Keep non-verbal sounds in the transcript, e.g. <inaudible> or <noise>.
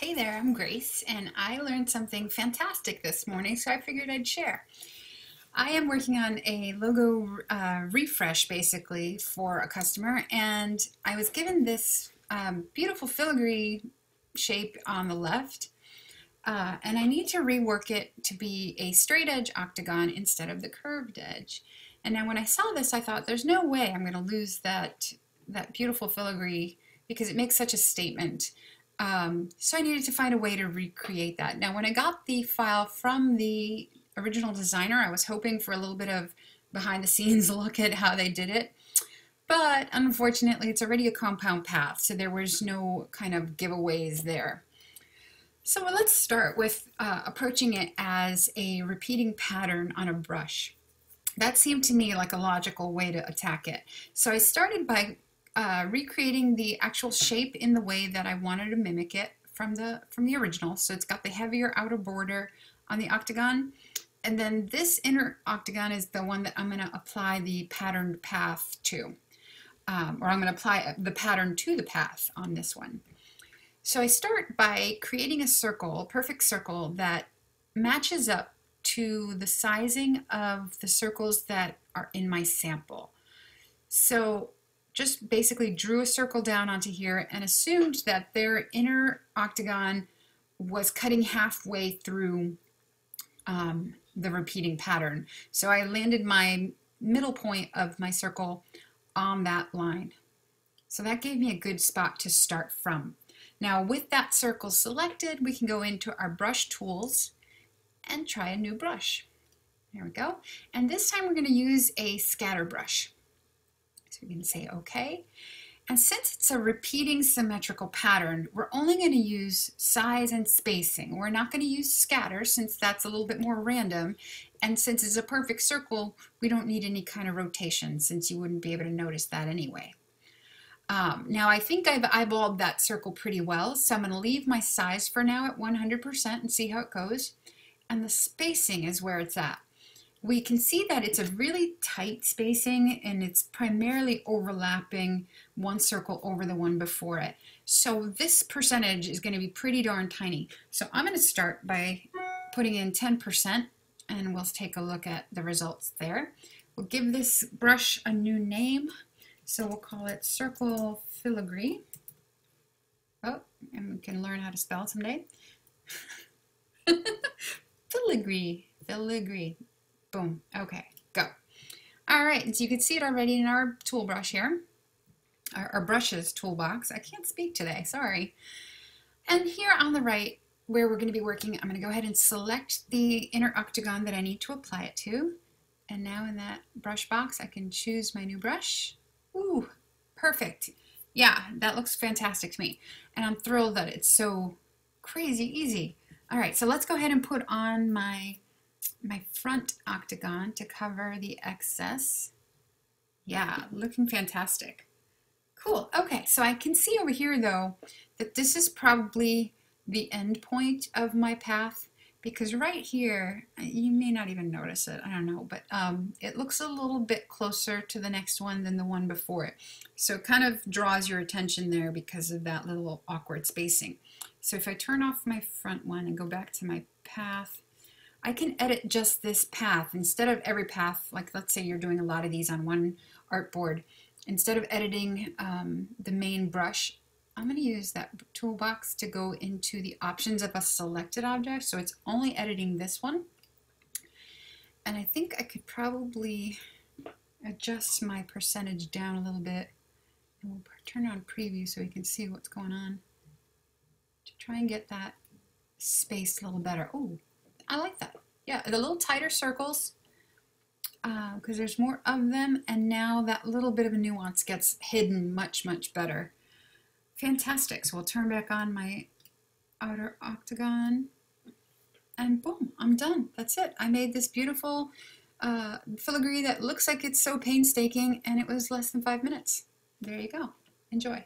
Hey there, I'm Grace, and I learned something fantastic this morning, so I figured I'd share. I am working on a logo uh, refresh basically for a customer, and I was given this um, beautiful filigree shape on the left, uh, and I need to rework it to be a straight edge octagon instead of the curved edge. And now when I saw this, I thought there's no way I'm going to lose that, that beautiful filigree because it makes such a statement. Um, so I needed to find a way to recreate that. Now when I got the file from the original designer, I was hoping for a little bit of behind the scenes <laughs> look at how they did it. But unfortunately, it's already a compound path, so there was no kind of giveaways there. So let's start with uh, approaching it as a repeating pattern on a brush. That seemed to me like a logical way to attack it. So I started by uh, recreating the actual shape in the way that I wanted to mimic it from the from the original. So it's got the heavier outer border on the octagon. And then this inner octagon is the one that I'm going to apply the patterned path to. Um, or I'm going to apply the pattern to the path on this one. So I start by creating a circle, a perfect circle that matches up to the sizing of the circles that are in my sample. So just basically drew a circle down onto here and assumed that their inner octagon was cutting halfway through um, the repeating pattern. So I landed my middle point of my circle on that line. So that gave me a good spot to start from. Now with that circle selected, we can go into our brush tools and try a new brush. There we go. And this time we're going to use a scatter brush. So we can say OK. And since it's a repeating symmetrical pattern, we're only going to use size and spacing. We're not going to use scatter since that's a little bit more random. And since it's a perfect circle, we don't need any kind of rotation since you wouldn't be able to notice that anyway. Um, now I think I've eyeballed that circle pretty well, so I'm going to leave my size for now at 100% and see how it goes. And the spacing is where it's at we can see that it's a really tight spacing and it's primarily overlapping one circle over the one before it. So this percentage is going to be pretty darn tiny. So I'm going to start by putting in 10% and we'll take a look at the results there. We'll give this brush a new name. So we'll call it Circle Filigree. Oh, and we can learn how to spell someday. <laughs> filigree, filigree. Boom. Okay, go. All right, and so you can see it already in our tool brush here, our, our brushes toolbox. I can't speak today, sorry. And here on the right, where we're going to be working, I'm going to go ahead and select the inner octagon that I need to apply it to. And now in that brush box, I can choose my new brush. Ooh, perfect. Yeah, that looks fantastic to me. And I'm thrilled that it's so crazy easy. All right, so let's go ahead and put on my my front octagon to cover the excess. Yeah, looking fantastic. Cool. Okay, so I can see over here though that this is probably the end point of my path because right here, you may not even notice it, I don't know, but um, it looks a little bit closer to the next one than the one before it. So it kind of draws your attention there because of that little awkward spacing. So if I turn off my front one and go back to my path, I can edit just this path instead of every path, like let's say you're doing a lot of these on one artboard. Instead of editing um, the main brush, I'm going to use that toolbox to go into the options of a selected object. So it's only editing this one. And I think I could probably adjust my percentage down a little bit. And we'll turn on preview so we can see what's going on to try and get that space a little better. Oh, I like that. Yeah, the little tighter circles because uh, there's more of them and now that little bit of a nuance gets hidden much, much better. Fantastic. So we'll turn back on my outer octagon and boom, I'm done. That's it. I made this beautiful uh, filigree that looks like it's so painstaking and it was less than five minutes. There you go. Enjoy.